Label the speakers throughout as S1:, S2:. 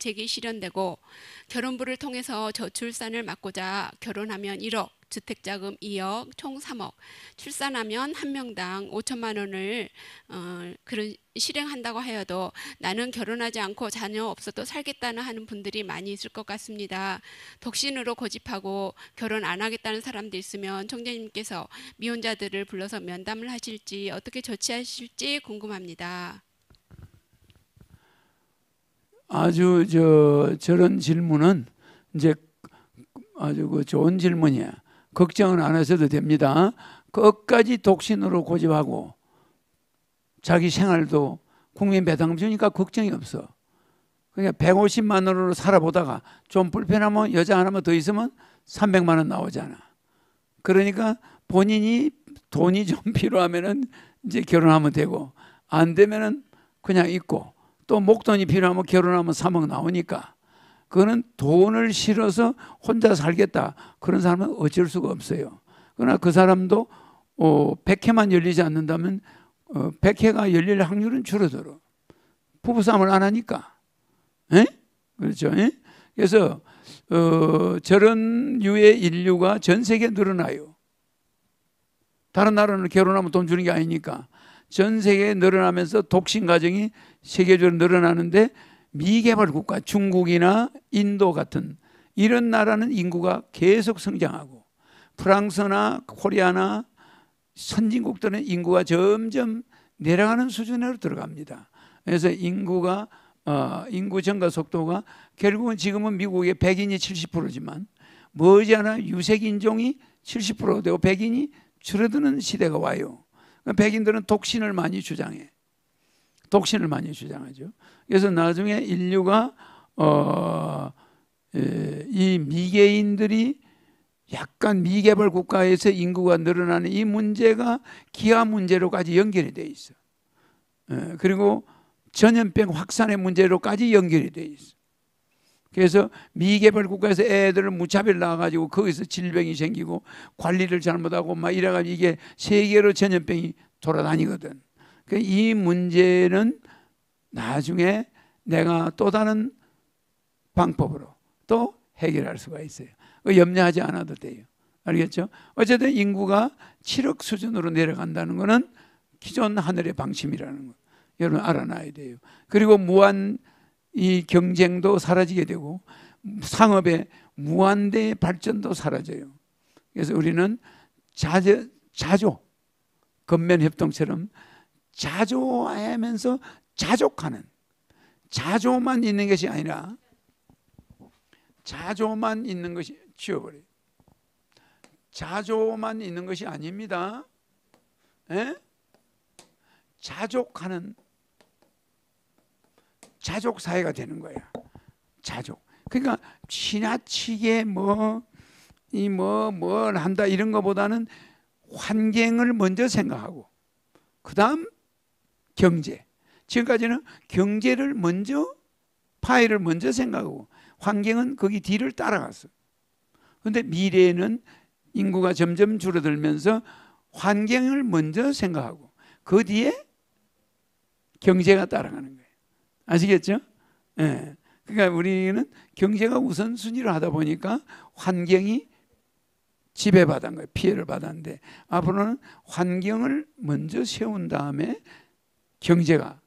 S1: 정책이 실현되고 결혼부를 통해서 저출산을 막고자 결혼하면 1억, 주택자금 2억, 총 3억, 출산하면 한 명당 5천만 원을 어, 그런 실행한다고 하여도 나는 결혼하지 않고 자녀 없어도 살겠다는 하는 분들이 많이 있을 것 같습니다. 독신으로 고집하고 결혼 안 하겠다는 사람도 있으면 총재님께서 미혼자들을 불러서 면담을 하실지 어떻게 조치하실지 궁금합니다.
S2: 아주 저 저런 질문은 이제 아주 그 좋은 질문이야. 걱정은 안 하셔도 됩니다. 끝까지 독신으로 고집하고 자기 생활도 국민 배당 주니까 걱정이 없어. 그냥 150만 원으로 살아보다가 좀 불편하면 여자 하나만 더 있으면 300만 원 나오잖아. 그러니까 본인이 돈이 좀 필요하면은 이제 결혼하면 되고 안 되면은 그냥 있고 또 목돈이 필요하면 결혼하면 3억 나오니까 그거는 돈을 실어서 혼자 살겠다 그런 사람은 어쩔 수가 없어요. 그러나 그 사람도 어, 100회만 열리지 않는다면 어, 100회가 열릴 확률은 줄어들어. 부부싸움을 안 하니까. 에? 그렇죠. 에? 그래서 어, 저런 유의 인류가 전 세계에 늘어나요. 다른 나라는 결혼하면 돈 주는 게 아니니까 전 세계에 늘어나면서 독신 가정이 세계적으로 늘어나는데 미개발 국가 중국이나 인도 같은 이런 나라는 인구가 계속 성장하고 프랑스나 코리아나 선진국들은 인구가 점점 내려가는 수준으로 들어갑니다. 그래서 인구가 어, 인구 증가 속도가 결국은 지금은 미국의 백인이 70%지만 머지않아 유색 인종이 70% 되고 백인이 줄어드는 시대가 와요. 백인들은 독신을 많이 주장해. 독신을 많이 주장하죠. 그래서 나중에 인류가 어, 에, 이 미개인들이 약간 미개발 국가에서 인구가 늘어나는 이 문제가 기아 문제로까지 연결이 돼 있어. 에, 그리고 전염병 확산의 문제로까지 연결이 돼 있어. 그래서 미개발 국가에서 애들을 무차별 낳아가지고 거기서 질병이 생기고 관리를 잘못하고 막 이래가지고 이게 세계로 전염병이 돌아다니거든. 그이 문제는 나중에 내가 또 다른 방법으로 또 해결할 수가 있어요. 염려하지 않아도 돼요. 알겠죠? 어쨌든 인구가 7억 수준으로 내려간다는 것은 기존 하늘의 방침이라는 거 여러분 알아놔야 돼요. 그리고 무한 이 경쟁도 사라지게 되고 상업의 무한대 발전도 사라져요. 그래서 우리는 자조, 자조 건면 협동처럼 자조하면서 자족하는 자조만 있는 것이 아니라 자조만 있는 것이 치워버려요. 자조만 있는 것이 아닙니다. 에? 자족하는 자족 사회가 되는 거야. 자족. 그러니까 지나치게 뭐 이 뭐 뭘 한다 이런 것보다는 환경을 먼저 생각하고 그다음 경제. 지금까지는 경제를 먼저 파일을 먼저 생각하고 환경은 거기 뒤를 따라갔어. 그런데 미래에는 인구가 점점 줄어들면서 환경을 먼저 생각하고 그 뒤에 경제가 따라가는 거예요. 아시겠죠? 예. 네. 그러니까 우리는 경제가 우선순위로 하다 보니까 환경이 지배받은 거예요. 피해를 받았는데 앞으로는 환경을 먼저 세운 다음에 경제가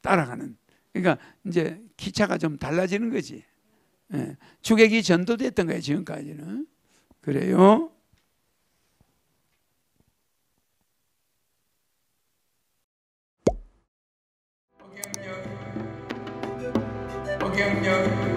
S2: 따라가는. 그러니까 이제 기차가 좀 달라지는 거지. 예. 주객이 전도됐던 거예요. 지금까지는. 그래요.
S3: 경력